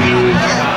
ส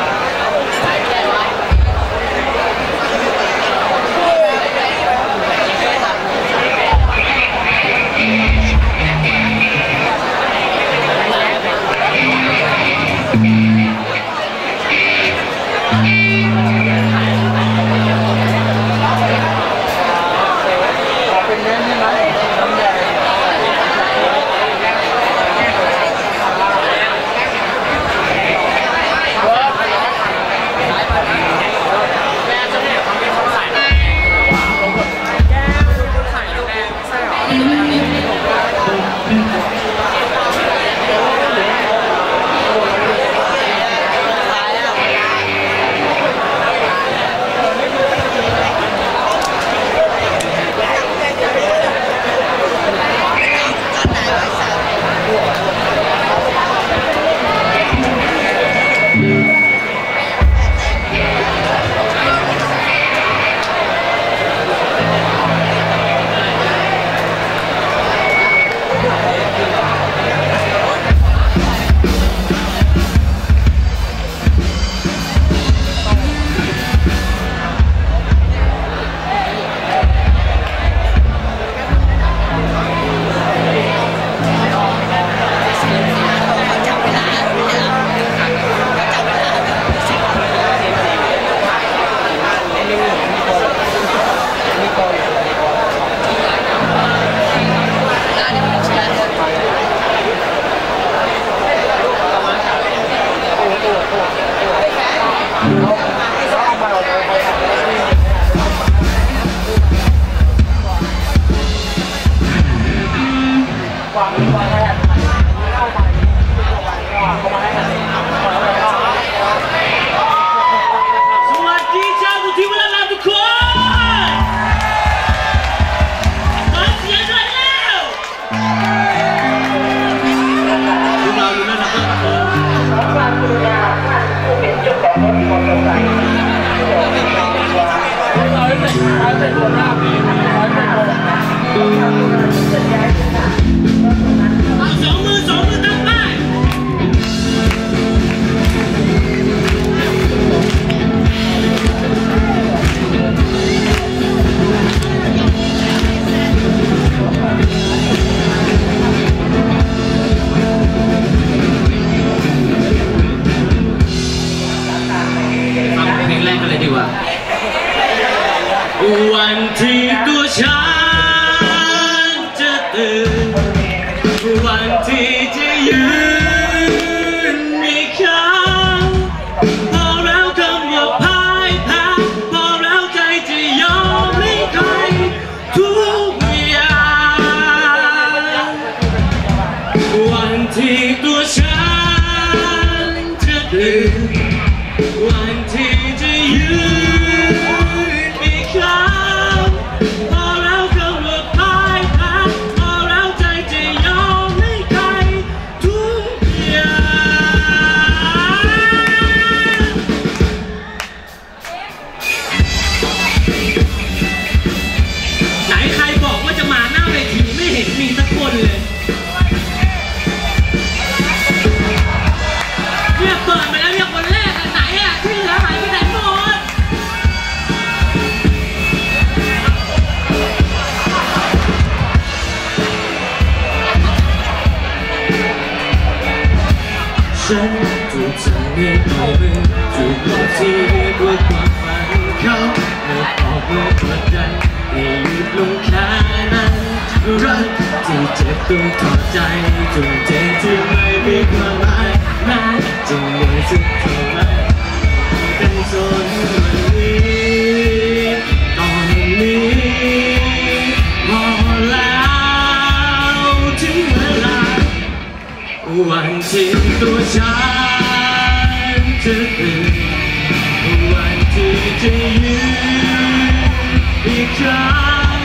ถูกใจในตัวมือถูกบอกที่ด้วยความฝันเขาเมื่อบอกมื่อกดดันให้หยุดลงแค่นั้นรักที่เจ็บต้องถอดใจทุ่มเทที่ไม่มีความหมายแม้จะเหนื่อยสักเท่าไหรเป็นจนวันนี้ตอนนี้พอแล้วถึงเวลาวันที่ตัวฉัน จะตื่นวันที่จะยืนอีกครั้ง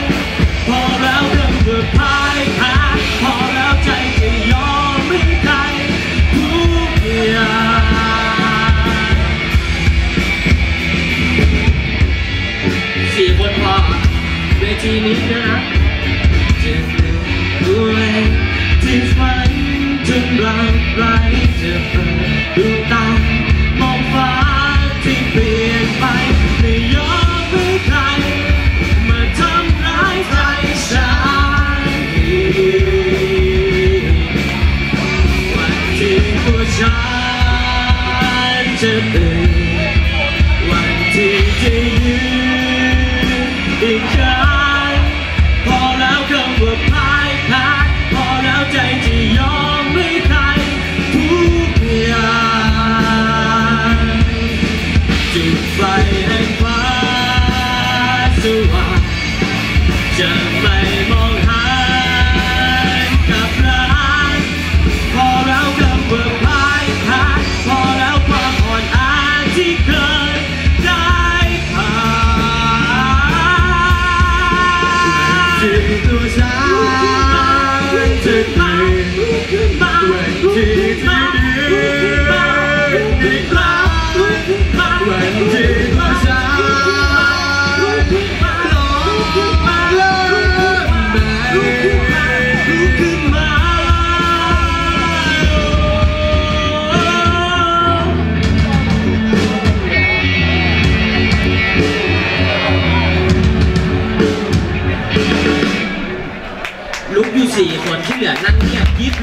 พอแล้วเรื่องเกิดพ่ายแพ้พอแล้วใจจะยอมให้ใครทุกอย่างสี่คนพอเวทีนี้นะ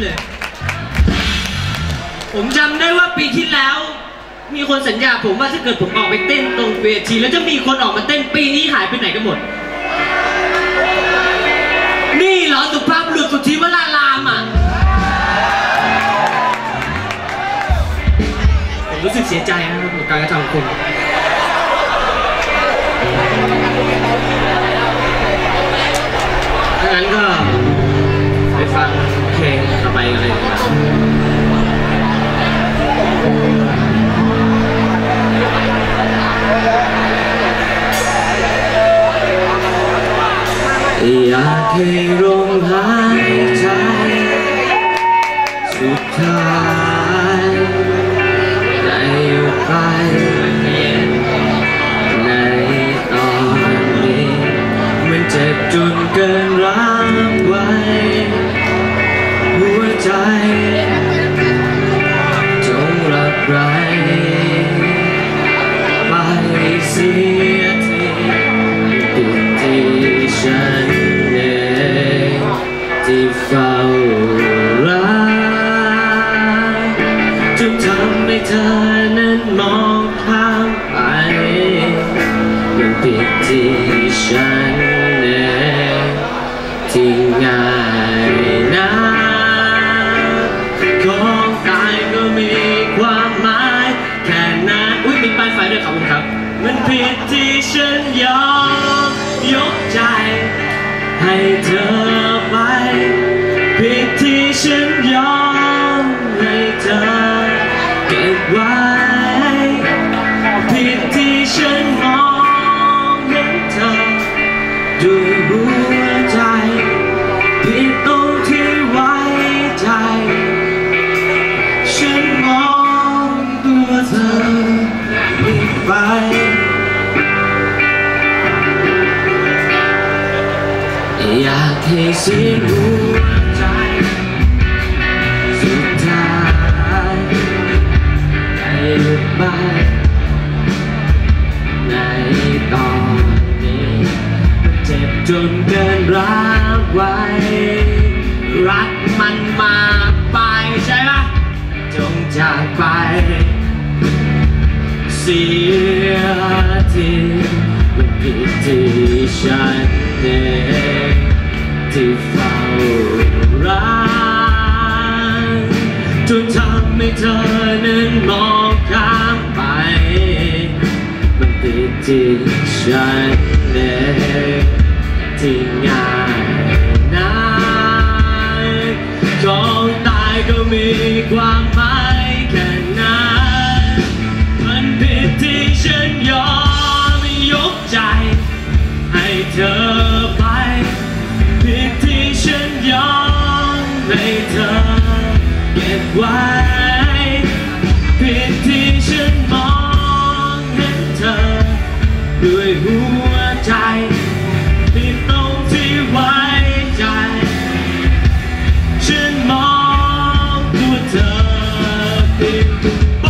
เลย ผมจำได้ว่าปีที่แล้ว มีคนสัญญาผมว่าถ้าเกิดผมออกไปเต้นตรงเวทีแล้วจะมีคนออกมาเต้นปีนี้หายไปไหนกันหมด นี่เหรอสุภาพบุรุษสุทธิวรารามอะผมรู้สึกเสียใจนะครับกับการกระทำของคุณ อยากให้ลมหายใจ สุดท้ายได้หยุดไปในตอนนี้มันเจ็บจนเกินรับไว้ หัวใจ จงรับไร จากไป เสียทีมันผิดที่ฉันเองที่เฝ้ารักจนทำให้เธอนั้นมองข้ามไป มันผิดที่ฉันเองที่ง่ายนะของตายก็มีความหมาย ยอมยกใจ ให้เธอไปผิดที่ฉันยอมให้เธอเก็บไว้ผิดที่ฉันมองเห็นเธอ ด้วยหัวใจผิดตรงที่ไว้ใจ ฉันมองตัวเธอผิดไป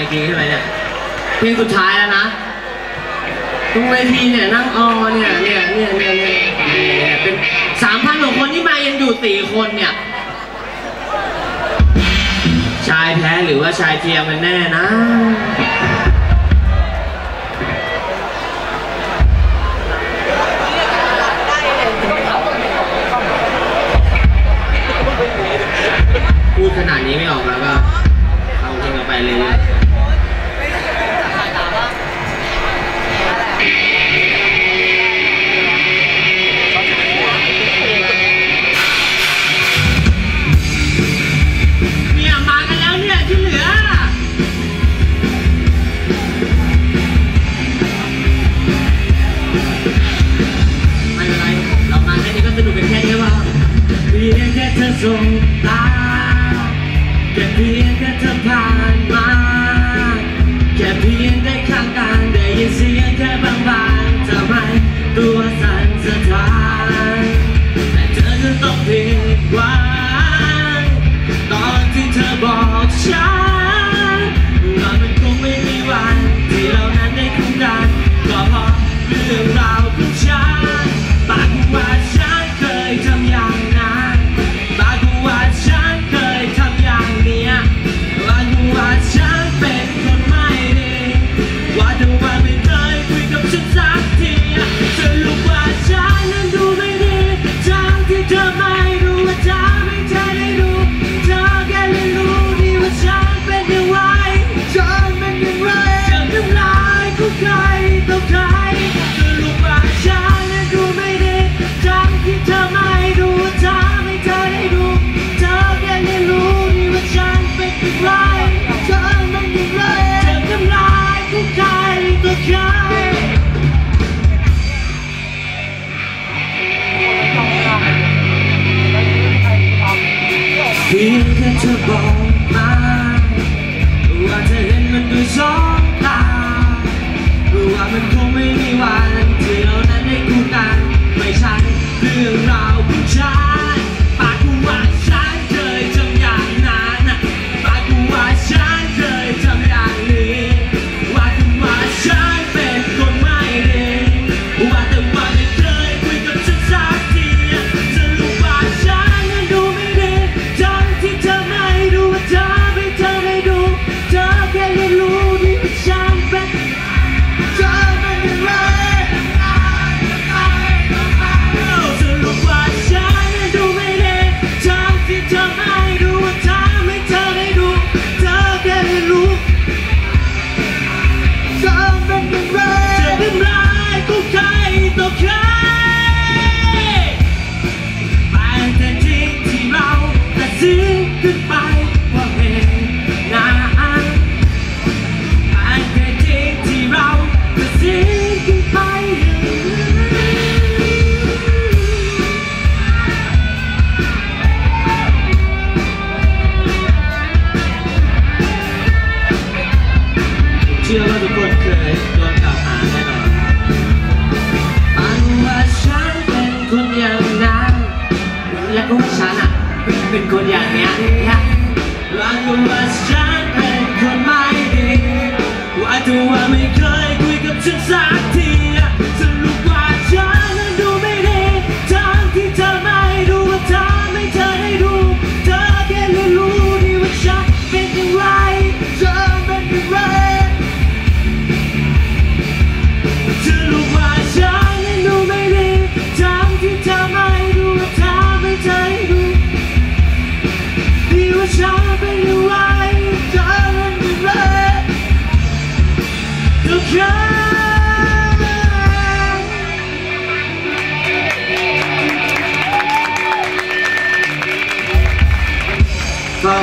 อีกีใช่ไหมเนี่ยเพลงสุดท้ายแล้วนะตรงเวทีเนี่ยนั่งออเนี่ยเนี่ยเนี่ยเนี่ยเนี่ยเป็นสามพันหกคนที่มายังอยู่สี่คนเนี่ย ชายแพ้หรือว่าชายเทียมกันแน่นะพูดขนาดนี้ไม่ออกแล้วก็เอาเพลงไปเลย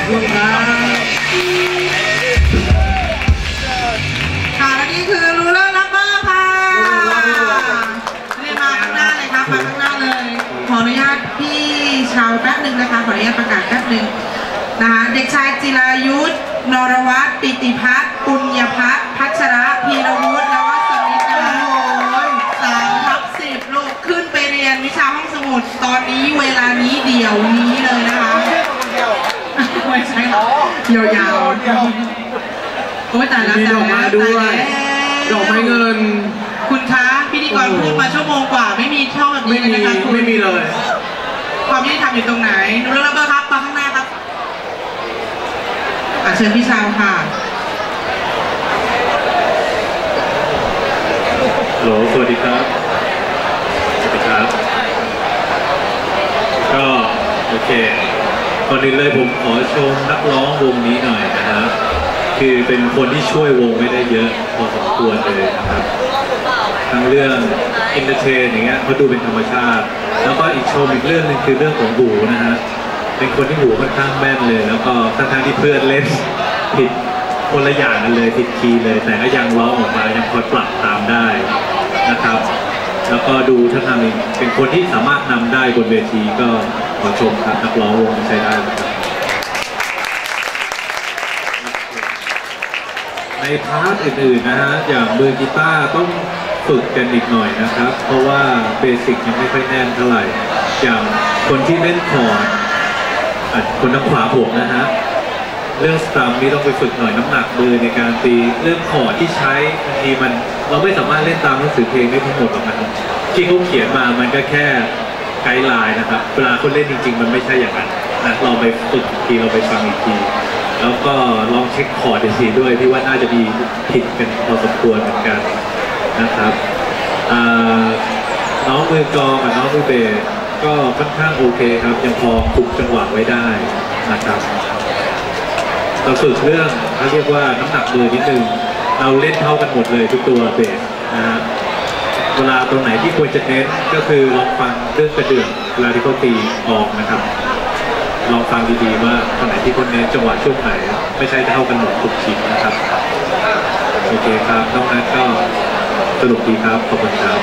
คุณครับค่ะและนี่คือ Ruler Rubber ค่ะเรียนมาข้างหน้าเลยครับมาข้างหน้าเลย ขออนุญาตพี่ชาวแป๊บหนึ่งนะคะ ขออนุญาตประกาศแป๊บหนึ่งนะคะเด็กชายจิรายุทธนรวัตรปิติพัฒน์ปุญญพัฒน์พัชระพีรวุฒิแล้วก็สมิทธิ์นะคะสามทับสิบลูกขึ้นไปเรียนวิชาห้องสมุด ตอนนี้เวลานี้เดี๋ยวนี้เลยนะ ไม่ใช่หรอยาวๆโอ้ยแต่ละมีดอกไม้ด้วย ดอกไม้เงิน คุณคะพิธีกรโอ้โหพูดมาชั่วโมงกว่า ไม่มีช่องแบบไม่นี้เลยมีนะคะคุณไม่มีเลย ความยุติธรรมอยู่ตรงไหนดูเรื่องเบอร์ครับมาข้างหน้าครับอะเชิญพี่ชาวค่ะ ฮัลโหลสวัสดีครับ สวัสดีครับ ก็ โอเค ก่อนอื่นเลยผมขอชมนักร้องวงนี้หน่อยนะครับคือเป็นคนที่ช่วยวงไว้ได้เยอะพอสมควรเลยนะครับทั้งเรื่อง entertain อย่างเงี้ยเขาดูเป็นธรรมชาติ แล้วก็อีกชมอีกเรื่องหนึ่งคือเรื่องของหูนะฮะเป็นคนที่หูค่อนข้างแม่นเลย แล้วก็ทั้งๆที่เพื่อนเล่นผิดคนละอย่างกันเลยผิดคีย์เลย แต่ก็ยังร้องออกมายังพอยปรับตามได้นะครับ แล้วก็ดูท่าทางเป็นคนที่สามารถนำได้บนเวทีก็ ขอชมครับนักร้องวงใช้ได้นะครับใน part อื่นๆนะฮะอย่างมือกีตาร์ต้องฝึกกันอีกหน่อยนะครับ เพราะว่า basic ยังไม่ค่อยแน่นเท่าไหร่ อย่างคนที่เล่นคอร์ดคนทางขวาผมนะฮะเรื่อง strum นี่ต้องไปฝึกหน่อยน้ำหนักมือในการตีเรื่องคอร์ดที่ใช้บางทีมันเราไม่สามารถเล่นตามหนังสือเพลงได้ทั้งหมดหรอกนะครับที่เขาเขียนมามันก็แค่ guideline นะครับ เวลาคนเล่นจริง ๆ มันไม่ใช่อย่างนั้นนะเราไปฝึกอีกทีเราไปฟังอีกที แล้วก็ลองเช็คคอร์ดอีกทีด้วยที่ว่าน่าจะมีผิดกันพอสมควรเหมือนกันนะครับน้องมือกลองกับน้องมือเบสก็ค่อนข้างโอเคครับ ยังพอคุมจังหวะไว้ได้นะครับเราฝึกเรื่องเขาเรียกว่าน้ำหนักมือนิดนึงเราเล่นเท่ากันหมดเลยทุกตัวเบส เวลาตรงไหนที่ควรจะเน้นก็คือลองฟังเรื่องกระเดื่องเวลาที่เขาตีออกนะครับ ลองฟังดีๆว่าตรงไหนที่คนเน้นจังหวะช่วงไหน ไม่ใช่เท่ากันหมดทุกชิ้นนะครับโอเคครับนอกนั้นก็สนุกดีครับขอบคุณครับ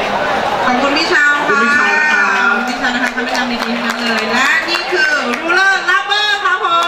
ขอบคุณพี่ชาวขอบคุณพี่ชาวครับขอบคุณพี่ชาวนะคะทำให้ทำดีๆทั้งนั้นเลยและ